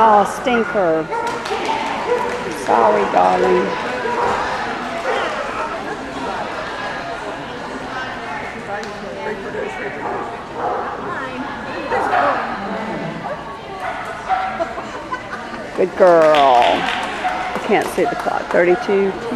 Oh, stinker. Sorry, darling. Good girl. I can't see the clock. 32.